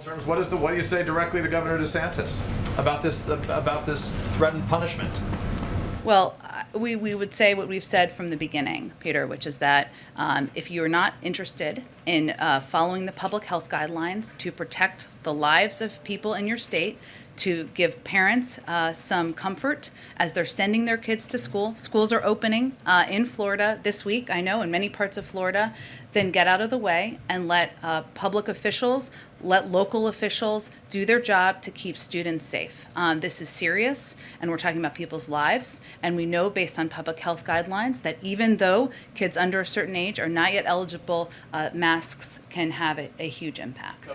terms, what is the, what do you say directly to Governor DeSantis about this, about this threatened punishment? Well, we, we would say what we've said from the beginning, Peter, which is that um, if you are not interested in uh, following the public health guidelines to protect the lives of people in your state, to give parents uh, some comfort as they're sending their kids to school. Schools are opening uh, in Florida this week, I know, in many parts of Florida. Then get out of the way and let uh, public officials, let local officials do their job to keep students safe. Um, this is serious, and we're talking about people's lives. And we know, based on public health guidelines, that even though kids under a certain age are not yet eligible, uh, masks can have a, a huge impact.